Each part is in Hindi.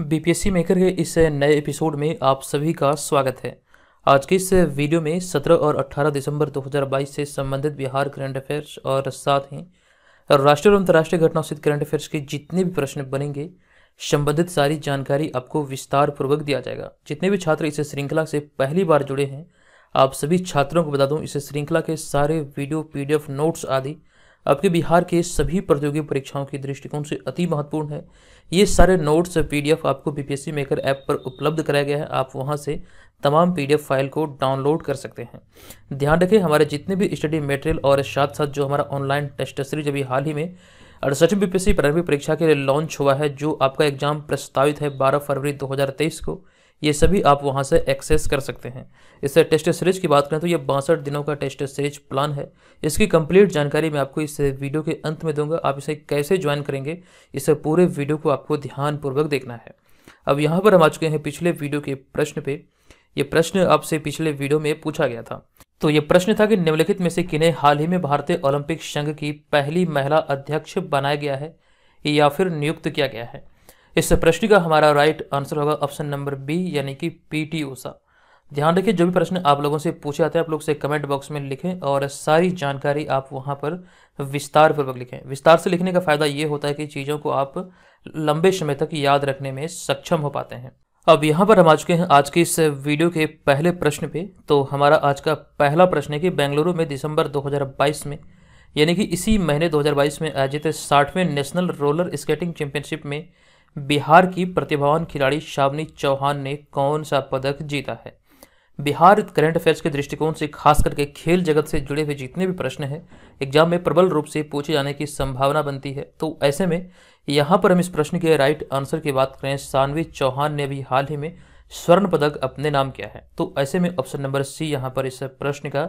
बीपीएससी मेकर के इस नए एपिसोड में आप सभी का स्वागत है। आज के इस वीडियो में 17 और 18 दिसंबर 2022 से संबंधित बिहार करंट अफेयर्स और साथ ही राष्ट्रीय और अंतर्राष्ट्रीय घटनाओं से करंट अफेयर्स के जितने भी प्रश्न बनेंगे, संबंधित सारी जानकारी आपको विस्तार पूर्वक दिया जाएगा। जितने भी छात्र इस श्रृंखला से पहली बार जुड़े हैं, आप सभी छात्रों को बता दूँ, इस श्रृंखला के सारे वीडियो, पीडीएफ, नोट्स आदि आपके बिहार के सभी प्रतियोगी परीक्षाओं के दृष्टिकोण से अति महत्वपूर्ण है। ये सारे नोट्स पीडीएफ आपको बीपीएससी मेकर ऐप पर उपलब्ध कराया गया है। आप वहाँ से तमाम पीडीएफ फ़ाइल को डाउनलोड कर सकते हैं। ध्यान रखें, हमारे जितने भी स्टडी मटेरियल और साथ साथ जो हमारा ऑनलाइन टेस्ट सीरीज़ अभी हाल ही में अड़सठवीं बीपीएससी प्रारंभिक परीक्षा के लिए लॉन्च हुआ है, जो आपका एग्ज़ाम प्रस्तावित है बारह फरवरी दो हज़ार तेईस को। ये सभी आप वहाँ से एक्सेस कर सकते हैं। इससे टेस्ट सीरीज़ की बात करें तो ये बासठ दिनों का टेस्ट सीरीज़ प्लान है। इसकी कंप्लीट जानकारी मैं आपको इस वीडियो के अंत में दूँगा। आप इसे कैसे ज्वाइन करेंगे, इस पूरे वीडियो को आपको ध्यानपूर्वक देखना है। अब यहाँ पर हम आ चुके हैं पिछले वीडियो के प्रश्न पे। ये प्रश्न आपसे पिछले वीडियो में पूछा गया था। तो ये प्रश्न था कि निम्नलिखित में से किन्हें हाल ही में भारतीय ओलंपिक संघ की पहली महिला अध्यक्ष बनाया गया है या फिर नियुक्त किया गया है? इस प्रश्न का हमारा राइट आंसर होगा ऑप्शन नंबर बी यानी कि पी टी ऊषा ध्यान रखिए जो भी प्रश्न आप लोगों से पूछे जाते हैं, आप लोग से कमेंट बॉक्स में लिखें और सारी जानकारी आप वहाँ पर विस्तार पूर्वक लिखें। विस्तार से लिखने का फ़ायदा ये होता है कि चीज़ों को आप लंबे समय तक याद रखने में सक्षम हो पाते हैं। अब यहाँ पर हम आ चुके हैं आज के इस वीडियो के पहले प्रश्न पे। तो हमारा आज का पहला प्रश्न है कि बेंगलुरु में दिसंबर 2022 में, यानी कि इसी महीने 2022 में आयोजित साठवें नेशनल रोलर स्केटिंग चैंपियनशिप में बिहार की प्रतिभावान खिलाड़ी शावनी चौहान ने कौन सा पदक जीता है? बिहार करंट अफेयर्स के दृष्टिकोण से खास करके खेल जगत से जुड़े हुए जितने भी प्रश्न हैं, एग्ज़ाम में प्रबल रूप से पूछे जाने की संभावना बनती है। तो ऐसे में यहाँ पर हम इस प्रश्न के राइट आंसर की बात करें, सानवी चौहान ने भी हाल ही में स्वर्ण पदक अपने नाम किया है। तो ऐसे में ऑप्शन नंबर सी यहाँ पर इस प्रश्न का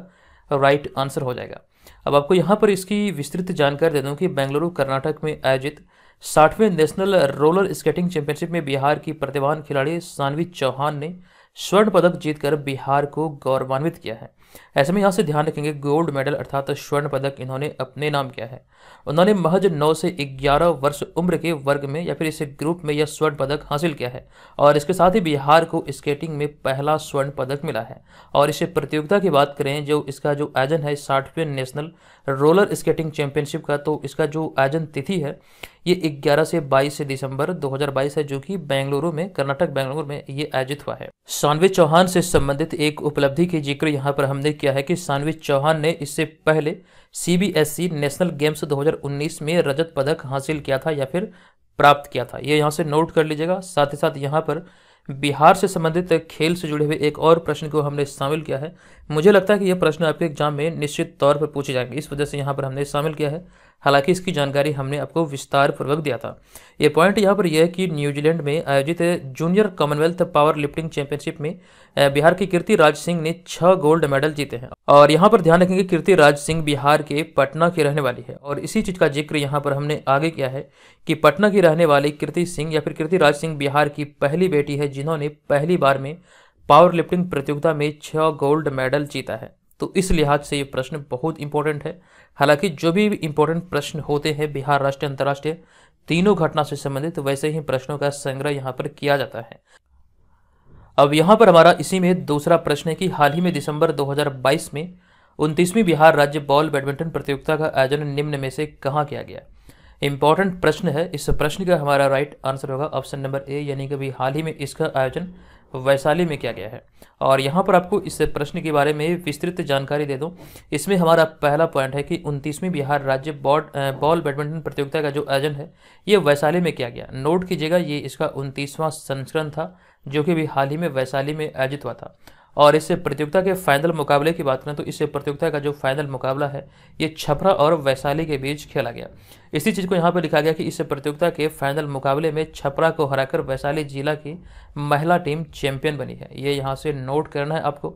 राइट आंसर हो जाएगा। अब आपको यहाँ पर इसकी विस्तृत जानकारी दे दूँ कि बेंगलुरु, कर्नाटक में आयोजित साठवें नेशनल रोलर स्केटिंग चैंपियनशिप में बिहार की प्रतिभावान खिलाड़ी सानवी चौहान ने स्वर्ण पदक जीतकर बिहार को गौरवान्वित किया है। ऐसे में यहाँ से ध्यान रखेंगे गोल्ड मेडल अर्थात स्वर्ण पदक इन्होंने अपने नाम किया है। उन्होंने महज 9 से 11 वर्ष उम्र के वर्ग में या फिर इस ग्रुप में यह स्वर्ण पदक हासिल किया है और इसके साथ ही बिहार को स्केटिंग में पहला स्वर्ण पदक मिला है। और इस प्रतियोगिता की बात करें, जो इसका जो आयोजन है साठवें नेशनल रोलर स्केटिंग चैंपियनशिप का तो इसका जो आयोजन तिथि है, ये 11 से 22 दिसंबर 2022 है, जो कि बेंगलुरु में, कर्नाटक बेंगलुरु में ये आयोजित हुआ है। सानवी चौहान से संबंधित एक उपलब्धि की ज़िक्र यहाँ पर हमने किया है कि सानवी चौहान ने इससे पहले सीबीएसई नेशनल गेम्स 2019 में रजत पदक हासिल किया था या फिर प्राप्त किया था। ये यहाँ से नोट कर लीजिएगा। साथ ही साथ यहाँ पर बिहार से संबंधित खेल से जुड़े हुए एक और प्रश्न को हमने शामिल किया है। मुझे लगता है कि यह प्रश्न आपके एग्ज़ाम में निश्चित तौर पर पूछे जाएँगे। इस वजह से यहाँ पर हमने शामिल किया है। हालाँकि इसकी जानकारी हमने आपको विस्तार पूर्वक दिया था। ये पॉइंट यहाँ पर यह है कि न्यूजीलैंड में आयोजित junior commonwealth power lifting championship में बिहार की कीर्ति राज सिंह ने छह गोल्ड मेडल जीते हैं। और यहाँ पर ध्यान रखेंगे कीर्ति राज सिंह बिहार के पटना की रहने वाली है। और इसी चीज़ का ज़िक्र यहाँ पर हमने आगे किया है कि पटना की रहने वाली कीर्ति सिंह या फिर कीर्ति राज सिंह बिहार की पहली बेटी है, जिन्होंने पहली बार में पावर लिफ्टिंग प्रतियोगिता में छह गोल्ड मेडल जीता है। तो इस लिहाज से ये प्रश्न बहुत इंपॉर्टेंट है। हालाँकि जो भी इंपॉर्टेंट प्रश्न होते हैं बिहार राष्ट्रीय अंतर्राष्ट्रीय, तीनों घटना से संबंधित तो वैसे ही प्रश्नों का संग्रह यहाँ पर किया जाता है। अब यहाँ पर हमारा इसी में दूसरा प्रश्न है कि हाल ही में दिसंबर 2022 में उनतीसवीं बिहार राज्य बॉल बैडमिंटन प्रतियोगिता का आयोजन निम्न में से कहाँ किया गया? इंपॉर्टेंट प्रश्न है। इस प्रश्न का हमारा राइट आंसर होगा ऑप्शन नंबर ए यानी कि अभी हाल ही में इसका आयोजन वैशाली में किया गया है। और यहाँ पर आपको इस प्रश्न के बारे में विस्तृत जानकारी दे दूँ। इसमें हमारा पहला पॉइंट है कि उनतीसवीं बिहार राज्य बॉड बॉल बैडमिंटन प्रतियोगिता का जो आयोजन है, ये वैशाली में किया गया। नोट कीजिएगा, ये इसका उनतीसवां संस्करण था, जो कि अभी हाल ही में वैशाली में आयोजित हुआ था। और इस प्रतियोगिता के फाइनल मुकाबले की बात करें तो इस प्रतियोगिता का जो फाइनल मुकाबला है, ये छपरा और वैशाली के बीच खेला गया। इसी चीज़ को यहाँ पर लिखा गया कि इस प्रतियोगिता के फाइनल मुकाबले में छपरा को हराकर वैशाली जिला की महिला टीम चैंपियन बनी है। ये यहाँ से नोट करना है आपको।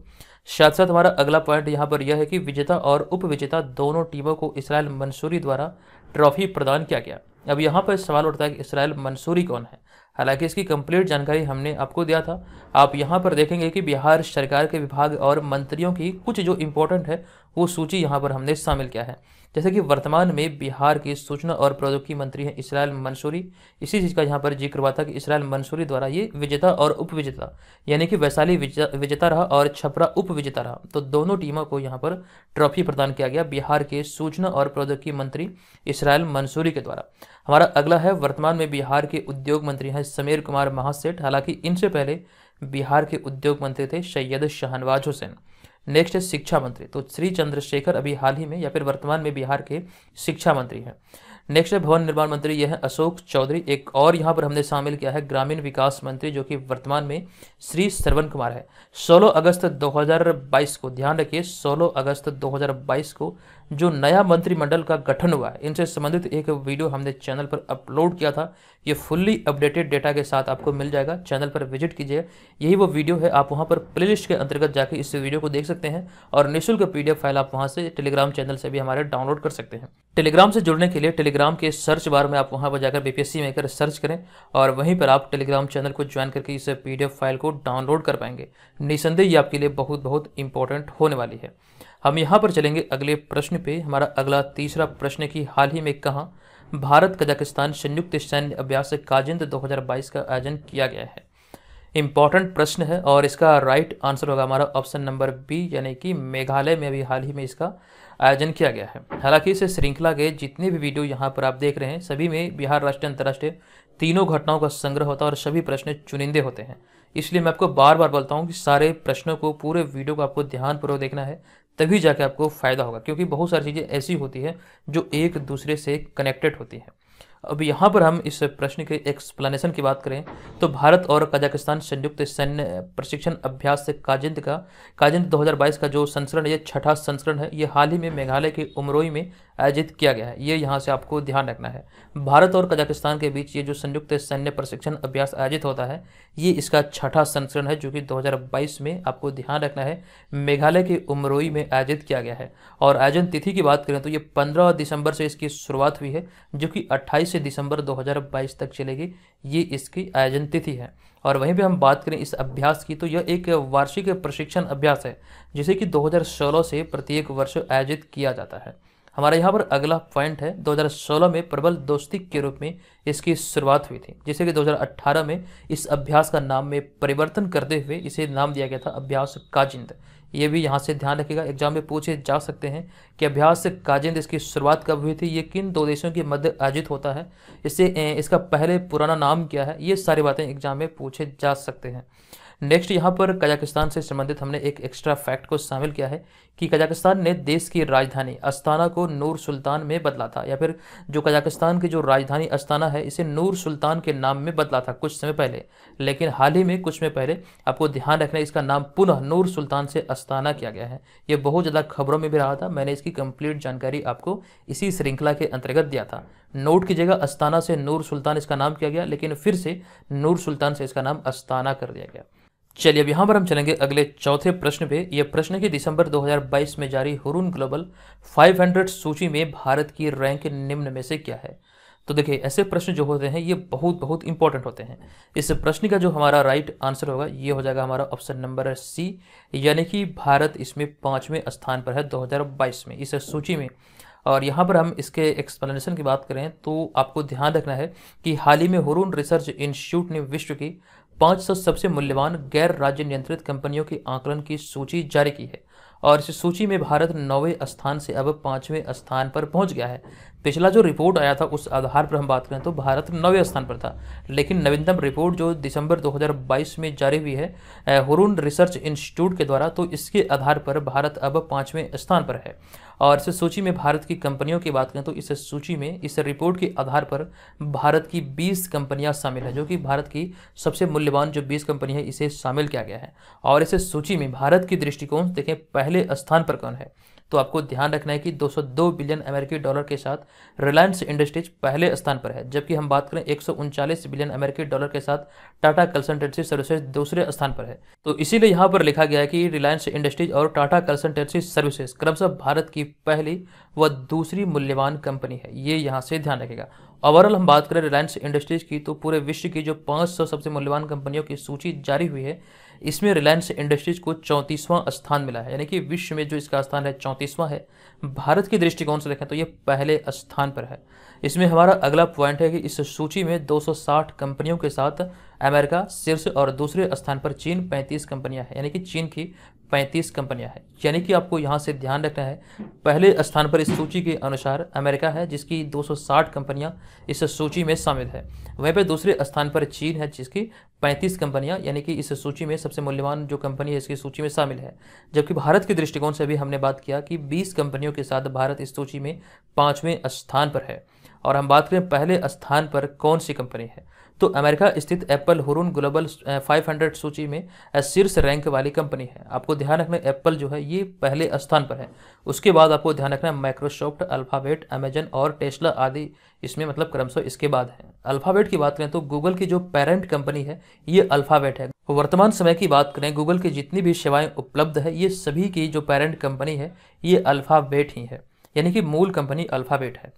साथ साथ हमारा अगला पॉइंट यहाँ पर यह है कि विजेता और उप विजेता दोनों टीमों को इसराइल मंसूरी द्वारा ट्रॉफी प्रदान किया गया। अब यहाँ पर सवाल उठता है कि इसराइल मंसूरी कौन है? हालाँकि इसकी कंप्लीट जानकारी हमने आपको दिया था। आप यहाँ पर देखेंगे कि बिहार सरकार के विभाग और मंत्रियों की कुछ जो इम्पोर्टेंट है, वो सूची यहाँ पर हमने शामिल किया है। जैसे कि वर्तमान में बिहार के सूचना और प्रौद्योगिकी मंत्री हैं इसराइल मंसूरी। इसी चीज़ का यहाँ पर ज़िक्र हुआ था कि इसराइल मंसूरी द्वारा ये विजेता और उप विजेता यानी कि वैशाली विजेता रहा और छपरा उप विजेता रहा। तो दोनों टीमों को यहाँ पर ट्रॉफी प्रदान किया गया बिहार के सूचना और प्रौद्योगिकी मंत्री इसराइल मंसूरी के द्वारा। हमारा अगला है, वर्तमान में बिहार के उद्योग मंत्री हैं समीर कुमार महासेठ। हालाँकि इनसे पहले बिहार के उद्योग मंत्री थे सैयद शाहनवाज हुसैन। नेक्स्ट है शिक्षा मंत्री तो श्री चंद्रशेखर अभी हाल ही में या फिर वर्तमान में बिहार के शिक्षा मंत्री हैं। नेक्स्ट है भवन निर्माण मंत्री, यह है अशोक चौधरी। एक और यहाँ पर हमने शामिल किया है ग्रामीण विकास मंत्री, जो कि वर्तमान में श्री श्रवण कुमार है। 16 अगस्त 2022 को, ध्यान रखिए 16 अगस्त 2022 को जो नया मंत्रिमंडल का गठन हुआ है। इनसे संबंधित एक वीडियो हमने चैनल पर अपलोड किया था। ये फुल्ली अपडेटेड डेटा के साथ आपको मिल जाएगा। चैनल पर विज़िट कीजिए यही वो वीडियो है। आप वहाँ पर प्लेलिस्ट के अंतर्गत जाकर इस वीडियो को देख सकते हैं और निःशुल्क पीडीएफ फ़ाइल आप वहाँ से टेलीग्राम चैनल से भी हमारे डाउनलोड कर सकते हैं। टेलीग्राम से जुड़ने के लिए टेलीग्राम के सर्च बार में आप वहाँ पर जाकर बीपीएससी मेकर सर्च करें और वहीं पर आप टेलीग्राम चैनल को ज्वाइन करके इस पीडीएफ फ़ाइल को डाउनलोड कर पाएँगे। निसंदेह ये आपके लिए बहुत बहुत इंपॉर्टेंट होने वाली है। हम यहाँ पर चलेंगे अगले प्रश्न पे। हमारा अगला तीसरा प्रश्न की हाल ही में कहा भारत कजाकिस्तान संयुक्त सैन्य अभ्यास काजिंद 2022 का आयोजन किया गया है? इंपॉर्टेंट प्रश्न है और इसका राइट आंसर होगा हमारा ऑप्शन नंबर बी, यानी कि मेघालय में भी हाल ही में इसका आयोजन किया गया है। हालाँकि इस श्रृंखला के जितने भी वीडियो यहाँ पर आप देख रहे हैं, सभी में बिहार राष्ट्रीय अंतर्राष्ट्रीय तीनों घटनाओं का संग्रह होता है और सभी प्रश्न चुनिंदे होते हैं। इसलिए मैं आपको बार बार बोलता हूँ कि सारे प्रश्नों को पूरे वीडियो को आपको ध्यानपूर्वक देखना है। तभी जाके आपको फ़ायदा होगा, क्योंकि बहुत सारी चीज़ें ऐसी होती है जो एक दूसरे से कनेक्टेड होती हैं। अब यहाँ पर हम इस प्रश्न के एक्सप्लेनेशन की बात करें तो भारत और कजाकिस्तान संयुक्त सैन्य प्रशिक्षण अभ्यास से काजिंद का, काजिंद 2022 का जो संस्करण है, ये छठा संस्करण है। ये हाल ही में मेघालय के उमरोई में आयोजित किया गया है। ये यहाँ से आपको ध्यान रखना है। भारत और कजाकिस्तान के बीच ये जो संयुक्त सैन्य प्रशिक्षण अभ्यास आयोजित होता है, ये इसका छठा संस्करण है, जो कि 2022 में आपको ध्यान रखना है, मेघालय के उमरोई में आयोजित किया गया है। और आयोजन तिथि की बात करें तो ये 15 दिसंबर से इसकी शुरुआत हुई है, जो कि 28 दिसंबर 2022 तक चलेगी। ये इसकी आयोजन तिथि है। और वहीं पे हम बात करें इस अभ्यास की तो यह एक वार्षिक प्रशिक्षण अभ्यास है, जिसे कि 2016 से प्रत्येक वर्ष आयोजित किया जाता है। हमारा यहाँ पर अगला पॉइंट है 2016 में प्रबल दोस्ती के रूप में इसकी शुरुआत हुई थी, जिसे कि 2018 में इस अभ्यास का नाम में परिवर्तन करते हुए इसे नाम दिया गया था अभ्यास काजिंद। ये भी यहाँ से ध्यान रखिएगा एग्ज़ाम में पूछे जा सकते हैं कि अभ्यास काजिंद इसकी शुरुआत कब हुई थी, ये किन दो देशों के मध्य आयोजित होता है इससे इसका पहले पुराना नाम क्या है, ये सारी बातें एग्ज़ाम में पूछे जा सकते हैं। नेक्स्ट यहाँ पर कजाकिस्तान से संबंधित हमने एक एक्स्ट्रा फैक्ट को शामिल किया है कि कजाकिस्तान ने देश की राजधानी अस्ताना को नूर सुल्तान में बदला था, या फिर जो कजाकिस्तान की जो राजधानी अस्ताना है, इसे नूर सुल्तान के नाम में बदला था कुछ समय पहले। लेकिन हाल ही में, कुछ समय पहले, आपको ध्यान रखना है, इसका नाम पुनः नूर सुल्तान से अस्ताना किया गया है। ये बहुत ज़्यादा खबरों में भी रहा था, मैंने इसकी कंप्लीट जानकारी आपको इसी श्रृंखला के अंतर्गत दिया था। नोट कीजिएगा अस्ताना से नूर सुल्तान इसका नाम किया गया, लेकिन फिर से नूर सुल्तान से इसका नाम अस्ताना कर दिया गया। चलिए, अब यहाँ पर हम चलेंगे अगले चौथे प्रश्न पे। यह प्रश्न की दिसंबर 2022 में जारी हुरून ग्लोबल 500 सूची में भारत की रैंक निम्न में से क्या है? तो देखिए, ऐसे प्रश्न जो होते हैं, ये बहुत बहुत इंपॉर्टेंट होते हैं। इस प्रश्न का जो हमारा राइट आंसर होगा, ये हो जाएगा हमारा ऑप्शन नंबर सी यानी कि भारत इसमें पाँचवें स्थान पर है 2022 में, इस सूची में। और यहाँ पर हम इसके एक्सप्लेनेशन की बात करें तो आपको ध्यान रखना है कि हाल ही में हुरून रिसर्च इंस्टीट्यूट ने विश्व की 500 सबसे मूल्यवान गैर राज्य नियंत्रित कंपनियों के आंकलन की सूची जारी की है और इस सूची में भारत नौवें स्थान से अब पाँचवें स्थान पर पहुँच गया है। पिछला जो रिपोर्ट आया था, उस आधार पर हम बात करें तो भारत नौवें स्थान पर था, लेकिन नवीनतम रिपोर्ट जो दिसंबर 2022 में जारी हुई है हुरून रिसर्च इंस्टीट्यूट के द्वारा तो इसके आधार पर भारत अब पाँचवें स्थान पर है। और इस सूची में भारत की कंपनियों की बात करें तो इस सूची में, इस रिपोर्ट के आधार पर भारत की 20 कंपनियाँ शामिल हैं, जो कि भारत की सबसे मूल्यवान जो 20 कंपनी है, इसे शामिल किया गया है। और इस सूची में भारत की दृष्टिकोण, देखें, पहले स्थान पर कौन है? तो आपको ध्यान रखना है कि 202 बिलियन अमेरिकी डॉलर के साथ रिलायंस इंडस्ट्रीज़ पहले स्थान पर है। जबकि हम बात करें एक बिलियन अमेरिकी डॉलर के साथ टाटा कंसल्टेंसी सर्विसेज़ दूसरे स्थान पर है। तो इसीलिए यहाँ पर लिखा गया है कि रिलायंस इंडस्ट्रीज़ और टाटा कंसल्टेंसी सर्विसेज़ क्रमशः भारत की पहली व दूसरी मूल्यवान कंपनी है। ये यहाँ से ध्यान रखेगा। ओवरऑल हम बात करें रिलायंस इंडस्ट्रीज़ की तो पूरे विश्व की जो 500 सबसे मूल्यवान कंपनियों की सूची जारी हुई है इसमें रिलायंस इंडस्ट्रीज़ को चौंतीसवां स्थान मिला है, यानी कि विश्व में जो इसका स्थान है, चौंतीसवां है। भारत के दृष्टिकोण से देखें तो ये पहले स्थान पर है। इसमें हमारा अगला पॉइंट है कि इस सूची में 260 कंपनियों के साथ अमेरिका शीर्ष और दूसरे स्थान पर चीन 35 कंपनियाँ हैं, यानी कि चीन की 35 कंपनियाँ हैं। यानी कि आपको यहाँ से ध्यान रखना है, पहले स्थान पर इस सूची के अनुसार अमेरिका है, जिसकी 260 कंपनियाँ इस सूची में शामिल है। वहीं पर दूसरे स्थान पर चीन है, जिसकी 35 कंपनियाँ, यानी कि इस सूची में सबसे मूल्यवान जो कंपनी है, इसकी सूची में शामिल है। जबकि भारत के दृष्टिकोण से भी हमने बात किया कि 20 कंपनियों के साथ भारत इस सूची में पाँचवें स्थान पर है। और हम बात करें पहले स्थान पर कौन सी कंपनी है? तो अमेरिका स्थित एप्पल हुरून ग्लोबल 500 सूची में शीर्ष रैंक वाली कंपनी है। आपको ध्यान रखना एप्पल जो है, ये पहले स्थान पर है। उसके बाद आपको ध्यान रखना माइक्रोसॉफ्ट, अल्फ़ाबेट, अमेजन और टेस्ला आदि इसमें मतलब क्रमशः इसके बाद है। अल्फ़ाबेट की बात करें तो गूगल की जो पेरेंट कंपनी है, ये अल्फ़ाबेट है। वर्तमान समय की बात करें, गूगल की जितनी भी सेवाएँ उपलब्ध है, ये सभी की जो पेरेंट कंपनी है, ये अल्फ़ाबेट ही है। यानी कि मूल कंपनी अल्फ़ाबेट है।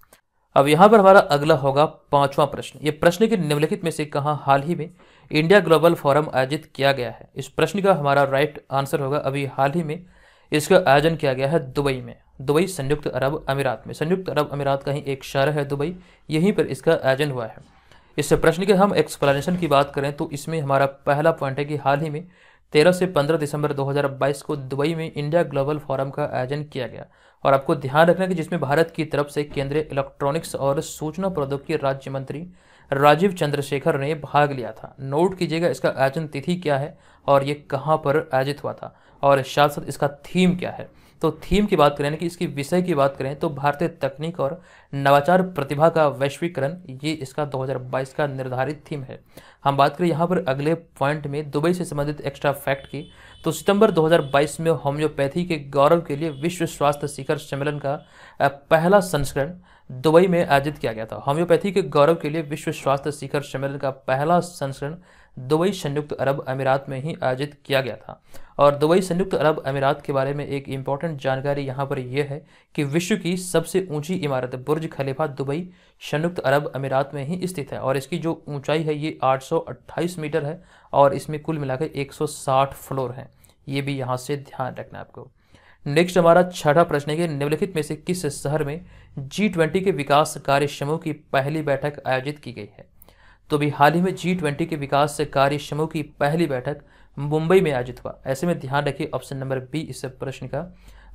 अब यहाँ पर हमारा अगला होगा पांचवा प्रश्न। ये प्रश्न के निम्नलिखित में से कहा हाल ही में इंडिया ग्लोबल फोरम आयोजित किया गया है? इस प्रश्न का हमारा राइट आंसर होगा अभी हाल ही में। इसका आयोजन किया गया है दुबई में। दुबई संयुक्त अरब अमीरात में। संयुक्त अरब अमीरात का ही एक शहर है दुबई। यहीं पर इसका आयोजन हुआ है। इस प्रश्न के हम एक्सप्लेनेशन की बात करें तो इसमें हमारा पहला पॉइंट है कि हाल ही में 13 से 15 दिसंबर 2022 को दुबई में इंडिया ग्लोबल फोरम का आयोजन किया गया। और आपको ध्यान रखना कि जिसमें भारत की तरफ़ से केंद्रीय इलेक्ट्रॉनिक्स और सूचना प्रौद्योगिकी राज्य मंत्री राजीव चंद्रशेखर ने भाग लिया था। नोट कीजिएगा, इसका आयोजन तिथि क्या है और ये कहाँ पर आयोजित हुआ था और साथ साथ इसका थीम क्या है। तो थीम की बात करें कि इसकी विषय की बात करें तो भारतीय तकनीक और नवाचार प्रतिभा का वैश्वीकरण, ये इसका 2022 का निर्धारित थीम है। हम बात करें यहाँ पर अगले पॉइंट में दुबई से संबंधित एक्स्ट्रा फैक्ट की। तो सितंबर 2022 में होम्योपैथी के गौरव के लिए विश्व स्वास्थ्य शिखर सम्मेलन का पहला संस्करण दुबई में आयोजित किया गया था। होम्योपैथी के गौरव के लिए विश्व स्वास्थ्य शिखर सम्मेलन का पहला संस्करण दुबई संयुक्त अरब अमीरात में ही आयोजित किया गया था। और दुबई संयुक्त अरब अमीरात के बारे में एक इंपॉर्टेंट जानकारी यहाँ पर यह है कि विश्व की सबसे ऊँची इमारत, बुर्ज खलीफा दुबई संयुक्त अरब अमीरात में ही स्थित है और इसकी जो ऊंचाई है ये 828 मीटर है और इसमें कुल मिलाकर 160 फ्लोर हैं। ये भी यहाँ से ध्यान रखना आपको। नेक्स्ट हमारा छठा प्रश्न है कि निम्नलिखित में से किस शहर में जी ट्वेंटी के विकास कार्य समूह की पहली बैठक आयोजित की गई है? तो भी हाल ही में जी ट्वेंटी के विकास कार्य समूह की पहली बैठक मुंबई में आयोजित हुआ। ऐसे में ध्यान रखिए ऑप्शन नंबर बी इस प्रश्न का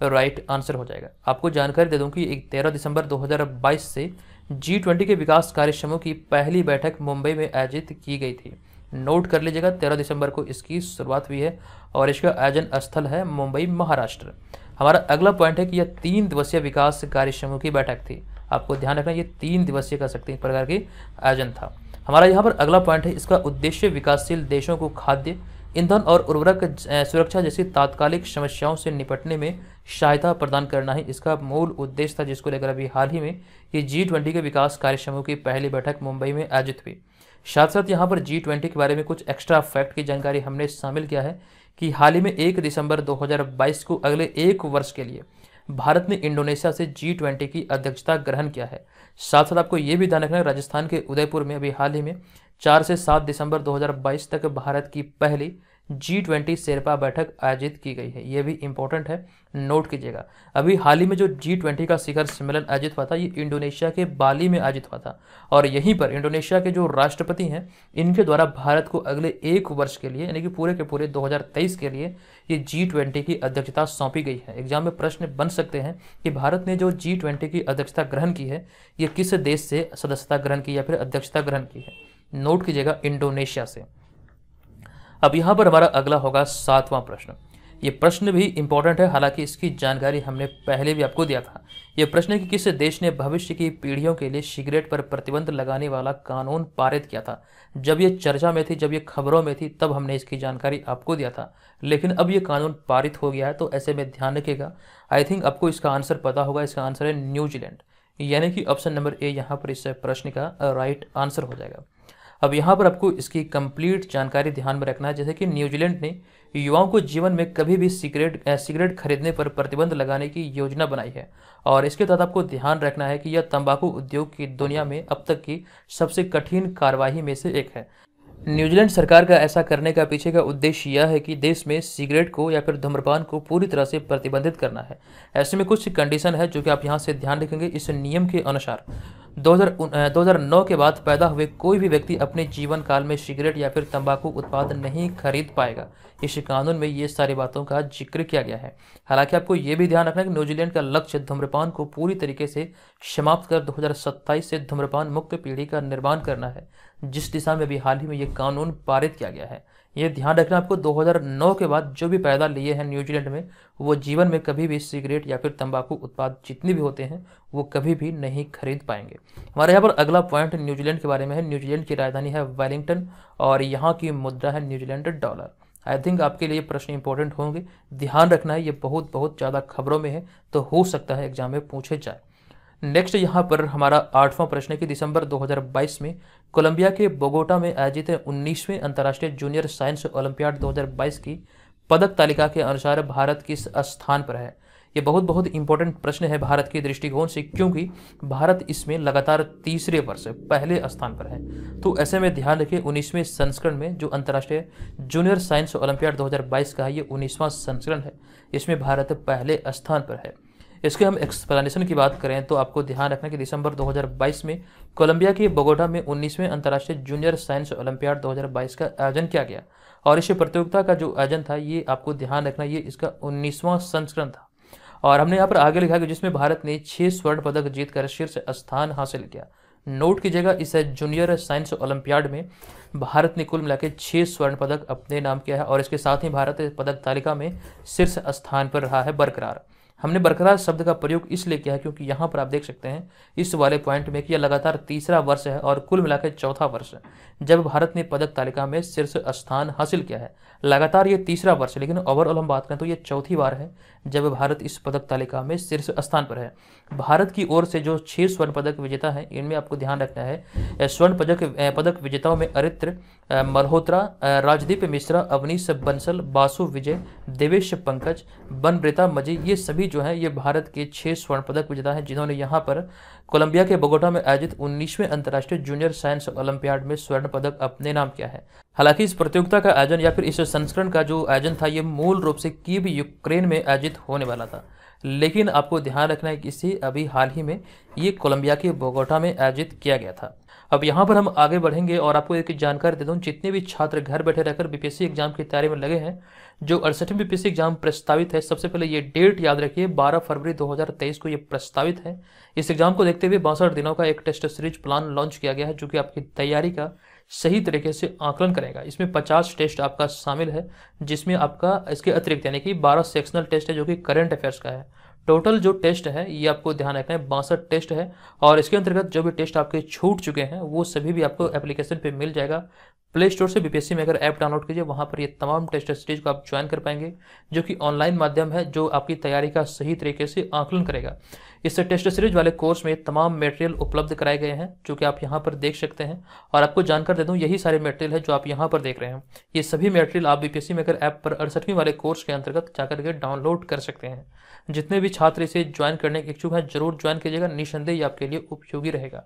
राइट आंसर हो जाएगा। आपको जानकारी दे दूँ कि एक तेरह दिसंबर 2022 से जी ट्वेंटी के विकास कार्य समूह की पहली बैठक मुंबई में आयोजित की गई थी। नोट कर लीजिएगा, तेरह दिसंबर को इसकी शुरुआत हुई है और इसका आयोजन स्थल है मुंबई, महाराष्ट्र। हमारा अगला पॉइंट है कि यह तीन दिवसीय विकास कार्य समूह की बैठक थी। आपको ध्यान रखना ये तीन दिवसीय कर सकते हैं प्रकार के आयोजन था। हमारा यहाँ पर अगला पॉइंट है, इसका उद्देश्य विकासशील देशों को खाद्य ईंधन और उर्वरक सुरक्षा जैसी तात्कालिक समस्याओं से निपटने में सहायता प्रदान करना ही इसका मूल उद्देश्य था, जिसको लेकर अभी हाल ही में ये जी ट्वेंटी के विकास कार्य समूह की पहली बैठक मुंबई में आयोजित हुई। साथ साथ यहाँ पर जी ट्वेंटी के बारे में कुछ एक्स्ट्रा फैक्ट की जानकारी हमने शामिल किया है कि हाल ही में एक दिसंबर 2022 को अगले एक वर्ष के लिए भारत ने इंडोनेशिया से जी ट्वेंटी की अध्यक्षता ग्रहण किया है। साथ साथ आपको ये भी ध्यान रखना है, राजस्थान के उदयपुर में अभी हाल ही में चार से सात दिसंबर 2022 तक भारत की पहली जी ट्वेंटी शेरपा बैठक आयोजित की गई है। ये भी इंपॉर्टेंट है। नोट कीजिएगा। अभी हाल ही में जो जी ट्वेंटी का शिखर सम्मेलन आयोजित हुआ था, ये इंडोनेशिया के बाली में आयोजित हुआ था। और यहीं पर इंडोनेशिया के जो राष्ट्रपति हैं, इनके द्वारा भारत को अगले एक वर्ष के लिए, यानी कि पूरे के पूरे 2023 के लिए, ये जी ट्वेंटी की अध्यक्षता सौंपी गई है। एग्ज़ाम में प्रश्न बन सकते हैं कि भारत ने जो जी ट्वेंटी की अध्यक्षता ग्रहण की है, ये किस देश से सदस्यता ग्रहण की या फिर अध्यक्षता ग्रहण की है? नोट कीजिएगा इंडोनेशिया से। अब यहाँ पर हमारा अगला होगा सातवां प्रश्न। ये प्रश्न भी इंपॉर्टेंट है, हालाँकि इसकी जानकारी हमने पहले भी आपको दिया था। ये प्रश्न कि किस देश ने भविष्य की पीढ़ियों के लिए सिगरेट पर प्रतिबंध लगाने वाला कानून पारित किया था? जब ये चर्चा में थी, जब ये खबरों में थी, तब हमने इसकी जानकारी आपको दिया था। लेकिन अब ये कानून पारित हो गया है तो ऐसे में ध्यान रखिएगा। आई थिंक आपको इसका आंसर पता होगा। इसका आंसर है न्यूजीलैंड। यानी कि ऑप्शन नंबर ए यहाँ पर इस प्रश्न का राइट आंसर हो जाएगा। अब यहाँ पर आपको इसकी कंप्लीट जानकारी ध्यान में रखना है, जैसे कि न्यूजीलैंड ने युवाओं को जीवन में कभी भी सिगरेट सिगरेट खरीदने पर प्रतिबंध लगाने की योजना बनाई है। और इसके तहत आपको ध्यान रखना है कि यह तंबाकू उद्योग की दुनिया में अब तक की सबसे कठिन कार्यवाही में से एक है। न्यूजीलैंड सरकार का ऐसा करने का पीछे का उद्देश्य यह है कि देश में सिगरेट को या फिर धूम्रपान को पूरी तरह से प्रतिबंधित करना है। ऐसे में कुछ कंडीशन है जो कि आप यहाँ से ध्यान रखेंगे इस नियम के अनुसार। 2009 के बाद पैदा हुए कोई भी व्यक्ति अपने जीवन काल में सिगरेट या फिर तंबाकू उत्पाद नहीं खरीद पाएगा। इस कानून में ये सारी बातों का ज़िक्र किया गया है। हालाँकि आपको ये भी ध्यान रखना है कि न्यूजीलैंड का लक्ष्य धूम्रपान को पूरी तरीके से समाप्त कर 2027 से धूम्रपान मुक्त पीढ़ी का निर्माण करना है। जिस दिशा में भी हाल ही में ये कानून पारित किया गया है। ये ध्यान रखना आपको 2009 के बाद जो भी पैदा लिए हैं न्यूजीलैंड में, वो जीवन में कभी भी सिगरेट या फिर तंबाकू उत्पाद जितने भी होते हैं, वो कभी भी नहीं खरीद पाएँगे। हमारे यहाँ पर अगला पॉइंट न्यूजीलैंड के बारे में है। न्यूजीलैंड की राजधानी है वेलिंगटन और यहाँ की मुद्रा है न्यूजीलैंड डॉलर आई थिंक आपके लिए प्रश्न इंपॉर्टेंट होंगे। ध्यान रखना है, ये बहुत बहुत ज़्यादा खबरों में है तो हो सकता है एग्ज़ाम में पूछे जाए। नेक्स्ट यहाँ पर हमारा आठवां प्रश्न है कि दिसंबर 2022 में कोलंबिया के बोगोटा में आयोजित उन्नीसवें अंतर्राष्ट्रीय जूनियर साइंस ओलंपियाड 2022 की पदक तालिका के अनुसार भारत किस स्थान पर है? ये बहुत बहुत इंपॉर्टेंट प्रश्न है भारत के दृष्टिकोण से, क्योंकि भारत इसमें लगातार तीसरे वर्ष पहले स्थान पर है। तो ऐसे में ध्यान रखिए उन्नीसवें संस्करण में जो अंतर्राष्ट्रीय जूनियर साइंस ओलंपियाड 2022 का है, ये उन्नीसवां संस्करण है। इसमें भारत पहले स्थान पर है। इसके हम एक्सप्लेनेशन की बात करें तो आपको ध्यान रखना कि दिसंबर 2022 में कोलंबिया के बोगोटा में 19वें अंतर्राष्ट्रीय जूनियर साइंस ओलंपियाड 2022 का आयोजन किया गया। और इस प्रतियोगिता का जो आयोजन था, ये आपको ध्यान रखना ये इसका उन्नीसवां संस्करण था। और हमने यहाँ पर आगे लिखा कि जिसमें भारत ने छः स्वर्ण पदक जीतकर शीर्ष स्थान हासिल किया। नोट कीजिएगा, इस जूनियर साइंस ओलंपियाड में भारत ने कुल मिलाकर छः स्वर्ण पदक अपने नाम किया है और इसके साथ ही भारत पदक तालिका में शीर्ष स्थान पर रहा है, बरकरार। हमने बरकरार शब्द का प्रयोग इसलिए किया है क्योंकि यहाँ पर आप देख सकते हैं, इस वाले पॉइंट में कि यह लगातार तीसरा वर्ष है और कुल मिलाकर चौथा वर्ष है। जब भारत ने पदक तालिका में शीर्ष स्थान हासिल किया है, लगातार ये तीसरा वर्ष है, लेकिन ओवरऑल हम बात करें तो ये चौथी बार है जब भारत इस पदक तालिका में शीर्ष स्थान पर है। भारत की ओर से जो छह स्वर्ण पदक विजेता हैं, इनमें आपको ध्यान रखना है स्वर्ण पदक पदक विजेताओं में अरित्र मल्होत्रा राजदीप मिश्रा, अवनीश बंसल, बासु विजय, देवेश पंकज बनब्रेता मजी, ये सभी जो हैं, ये भारत के छह स्वर्ण पदक विजेता हैं, जिन्होंने यहाँ पर कोलंबिया के बोगोटा में आयोजित उन्नीसवें अंतर्राष्ट्रीय जूनियर साइंस ओलंपियाड में स्वर्ण पदक अपने नाम किया है। हालाँकि इस प्रतियोगिता का आयोजन या फिर इस संस्करण का जो आयोजन था, ये मूल रूप से कीव यूक्रेन में आयोजित होने वाला था। लेकिन आपको ध्यान रखना है कि इसे अभी हाल ही में ये कोलंबिया के बोगोटा में आयोजित किया गया था। अब यहाँ पर हम आगे बढ़ेंगे और आपको एक जानकारी दे दूँ, जितने भी छात्र घर बैठे रहकर बीपीएससी एग्ज़ाम की तैयारी में लगे हैं, जो अड़सठवीं बीपीएससी एग्ज़ाम प्रस्तावित है, सबसे पहले ये डेट याद रखिए 12 फरवरी 2023 को ये प्रस्तावित है। इस एग्ज़ाम को देखते हुए बासठ दिनों का एक टेस्ट सीरीज़ प्लान लॉन्च किया गया है, जो कि आपकी तैयारी का सही तरीके से आकलन करेगा। इसमें 50 टेस्ट आपका शामिल है, जिसमें आपका इसके अतिरिक्त यानी कि 12 सेक्शनल टेस्ट है, जो कि करंट अफेयर्स का है। टोटल जो टेस्ट है, ये आपको ध्यान रखना है, बासठ टेस्ट है, और इसके अंतर्गत जो भी टेस्ट आपके छूट चुके हैं, वो सभी भी आपको एप्लीकेशन पे मिल जाएगा। प्ले स्टोर से बीपीएससी में अगर ऐप डाउनलोड कीजिए, वहाँ पर ये तमाम टेस्ट सीरीज़ को आप ज्वाइन कर पाएँगे, जो कि ऑनलाइन माध्यम है, जो आपकी तैयारी का सही तरीके से आकलन करेगा। इस टेस्ट सीरीज़ वाले कोर्स में तमाम मटेरियल उपलब्ध कराए गए हैं, जो कि आप यहाँ पर देख सकते हैं, और आपको जानकर दे दूँ, यही सारे मटेरियल है जो आप यहाँ पर देख रहे हैं। ये सभी मटेरियल आप बीपीएससी में अगर ऐप पर अड़सठवीं वाले कोर्स के अंतर्गत जाकर के डाउनलोड कर सकते हैं। जितने भी छात्र इसे ज्वाइन करने के इच्छुक हैं, ज़रूर ज्वाइन कीजिएगा। निसंदेह आपके लिए उपयोगी रहेगा।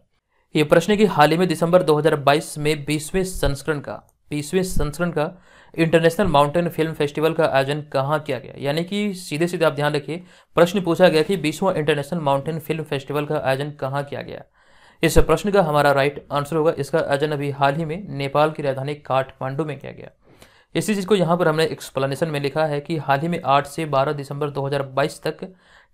ये प्रश्न की हाल ही में दिसंबर 2022 में बीसवें संस्करण का, बीसवें संस्करण का इंटरनेशनल माउंटेन फ़िल्म फेस्टिवल का आयोजन कहाँ किया गया? यानी कि सीधे सीधे आप ध्यान रखिए, प्रश्न पूछा गया कि बीसवां इंटरनेशनल माउंटेन फ़िल्म फेस्टिवल का आयोजन कहाँ किया गया? इस प्रश्न का हमारा राइट आंसर होगा। इसका आयोजन अभी हाल ही में नेपाल की राजधानी काठमांडू में किया गया। इसी चीज़ को यहाँ पर हमने एक्सप्लेनेशन में लिखा है कि हाल ही में 8 से 12 दिसंबर 2022 तक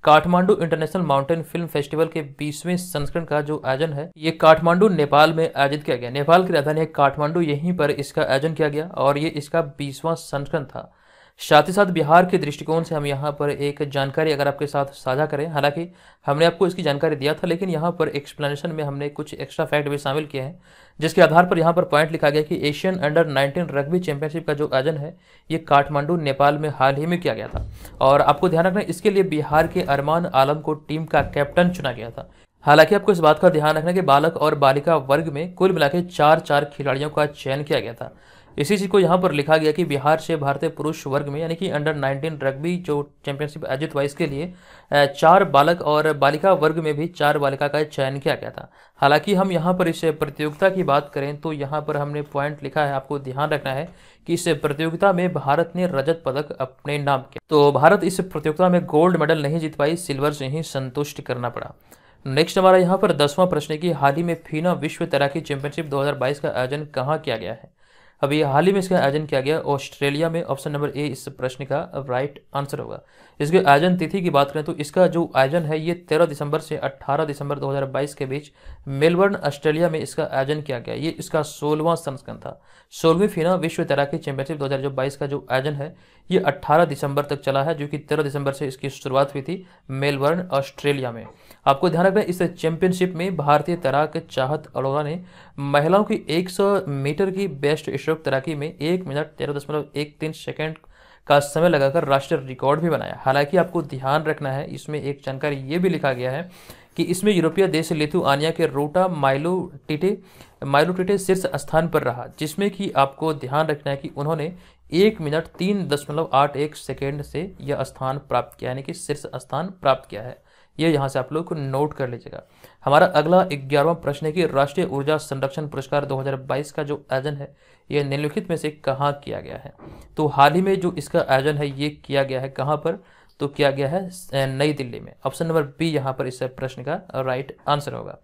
Kathmandu international mountain film festival के 20वें संस्करण का जो आयोजन है, ये काठमांडू, नेपाल में आयोजित किया गया। नेपाल की राजधानी काठमांडू, यहीं पर इसका आयोजन किया गया और ये इसका बीसवां संस्करण था। साथ ही साथ बिहार के दृष्टिकोण से हम यहाँ पर एक जानकारी अगर आपके साथ साझा करें, हालाँकि हमने आपको इसकी जानकारी दिया था, लेकिन यहाँ पर एक्सप्लेनेशन में हमने कुछ एक्स्ट्रा फैक्ट भी शामिल किए हैं, जिसके आधार पर यहाँ पर पॉइंट लिखा गया कि एशियन अंडर 19 रग्बी चैंपियनशिप का जो आयोजन है, ये काठमांडू, नेपाल में हाल ही में किया गया था। और आपको ध्यान रखना इसके लिए बिहार के अरमान आलम को टीम का कैप्टन चुना गया था। हालाँकि आपको इस बात का ध्यान रखना कि बालक और बालिका वर्ग में कुल मिलाकर चार चार खिलाड़ियों का चयन किया गया था। इसी चीज़ को यहाँ पर लिखा गया कि बिहार से भारतीय पुरुष वर्ग में, यानी कि अंडर 19 रग्बी जो चैंपियनशिप आयोजित हुआ इसके लिए चार बालक और बालिका वर्ग में भी चार बालिका का चयन किया गया था। हालाँकि हम यहाँ पर इस प्रतियोगिता की बात करें तो यहाँ पर हमने पॉइंट लिखा है, आपको ध्यान रखना है कि इस प्रतियोगिता में भारत ने रजत पदक अपने नाम किया। तो भारत इस प्रतियोगिता में गोल्ड मेडल नहीं जीत पाई सिल्वर से ही संतुष्ट करना पड़ा। नेक्स्ट हमारा यहाँ पर दसवां प्रश्न है कि हाल ही में फीना विश्व तैराकी चैंपियनशिप 2022 का आयोजन कहाँ किया गया है? अभी हाल ही में इसका आयोजन किया गया, ऑस्ट्रेलिया में ऑप्शन नंबर ए इस प्रश्न का राइट आंसर होगा। इसके आयोजन तिथि की बात करें तो इसका जो आयोजन है, ये 13 दिसंबर से 18 दिसंबर 2022 के बीच मेलबर्न, ऑस्ट्रेलिया में इसका आयोजन किया गया। ये इसका सोलवा संस्करण था। सोलहवीं फिना विश्व तैराकी चैंपियनशिप दो का जो आयोजन है ये अट्ठारह दिसंबर तक चला है, जो कि तेरह दिसंबर से इसकी शुरुआत हुई थी मेलबर्न, ऑस्ट्रेलिया में। आपको ध्यान रखना इस चैंपियनशिप में भारतीय तैराक चाहत अरोड़ा ने महिलाओं की 100 मीटर की बेस्ट स्ट्रोक तैराकी में एक मिनट तेरह दशमलव एक तीन सेकेंड का समय लगाकर राष्ट्रीय रिकॉर्ड भी बनाया। हालाँकि आपको ध्यान रखना है, इसमें एक जानकारी ये भी लिखा गया है कि इसमें यूरोपीय देश लिथुआनिया के रोटा माइलोटिटे माइलोटिटे शीर्ष स्थान पर रहा, जिसमें कि आपको ध्यान रखना है कि उन्होंने एक मिनट तीन दशमलव आठ एक सेकेंड से यह स्थान प्राप्त किया, यानी कि शीर्ष स्थान प्राप्त किया है। ये यह यहाँ से आप लोग को नोट कर लीजिएगा। हमारा अगला ग्यारहवा प्रश्न है कि राष्ट्रीय ऊर्जा संरक्षण पुरस्कार 2022 का जो आयोजन है, ये निम्नलिखित में से कहाँ किया गया है? तो हाल ही में जो इसका आयोजन है, ये किया गया है कहाँ पर? तो किया गया है, नई दिल्ली में। ऑप्शन नंबर बी यहाँ पर इस प्रश्न का राइट आंसर होगा।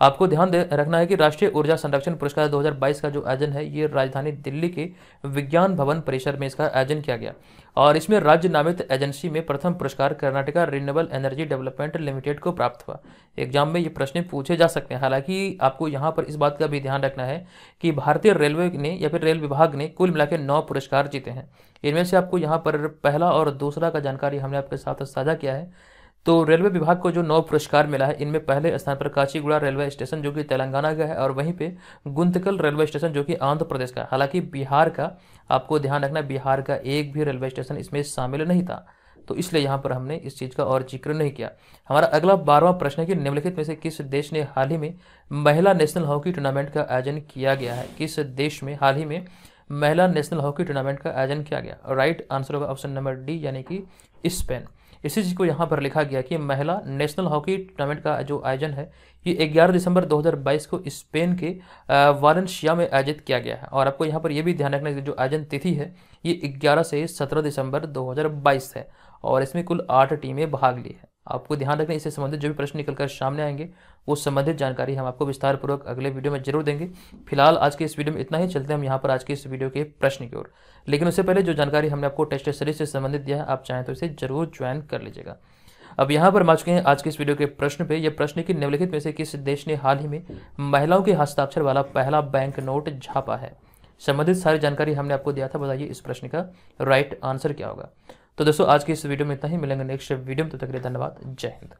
आपको ध्यान रखना है कि राष्ट्रीय ऊर्जा संरक्षण पुरस्कार 2022 का जो आयोजन है, ये राजधानी दिल्ली के विज्ञान भवन परिसर में इसका आयोजन किया गया। और इसमें राज्य नामित एजेंसी में प्रथम पुरस्कार Karnataka renewable energy development limited को प्राप्त हुआ। एग्ज़ाम में ये प्रश्न पूछे जा सकते हैं। हालाँकि आपको यहाँ पर इस बात का भी ध्यान रखना है कि भारतीय रेलवे ने या फिर रेल विभाग ने कुल मिलाकर नौ पुरस्कार जीते हैं। इनमें से आपको यहाँ पर पहला और दूसरा का जानकारी हमने आपके साथ साझा किया है। तो रेलवे विभाग को जो नौ पुरस्कार मिला है, इनमें पहले स्थान पर काचीगुड़ा रेलवे स्टेशन जो कि तेलंगाना का है और वहीं पे गुंतकल रेलवे स्टेशन जो कि आंध्र प्रदेश का हालाँकि बिहार का, आपको ध्यान रखना बिहार का एक भी रेलवे स्टेशन इसमें शामिल नहीं था। तो इसलिए यहाँ पर हमने इस चीज़ का और ज़िक्र नहीं किया। हमारा अगला बारहवां प्रश्न है कि निम्नलिखित में से किस देश ने हाल ही में महिला नेशनल हॉकी टूर्नामेंट का आयोजन किया गया है? किस देश में हाल ही में महिला नेशनल हॉकी टूर्नामेंट का आयोजन किया गया? राइट आंसर होगा ऑप्शन नंबर डी, यानी कि स्पेन। इसी चीज़ को यहाँ पर लिखा गया कि महिला नेशनल हॉकी टूर्नामेंट का जो आयोजन है, ये 11 दिसंबर 2022 को स्पेन के वारनशिया में आयोजित किया गया है। और आपको यहाँ पर यह भी ध्यान रखना है जो आयोजन तिथि है, ये 11 से 17 दिसंबर 2022 है और इसमें कुल आठ टीमें भाग ली है। आपको ध्यान रखना इससे संबंधित जो भी प्रश्न निकलकर सामने आएँगे, वो संबंधित जानकारी हम आपको विस्तार पूर्वक अगले वीडियो में ज़रूर देंगे। फ़िलहाल आज के इस वीडियो में इतना ही, चलते हैं हम यहाँ पर आज के इस वीडियो के प्रश्न की ओर। लेकिन उससे पहले जो जानकारी हमने आपको टेस्ट सीरीज़ से संबंधित दिया है, आप चाहें तो इसे ज़रूर ज्वाइन कर लीजिएगा। अब यहाँ पर माच चुके हैं आज के इस वीडियो के प्रश्न पे यह प्रश्न की निम्नलिखित में से किस देश ने हाल ही में महिलाओं के हस्ताक्षर वाला पहला बैंक नोट छापा है? संबंधित सारी जानकारी हमने आपको दिया था, बताइए इस प्रश्न का राइट आंसर क्या होगा। तो दोस्तों, आज के इस वीडियो में इतना ही। मिलेंगे नेक्स्ट वीडियो में तो तक धन्यवाद। जय हिंद।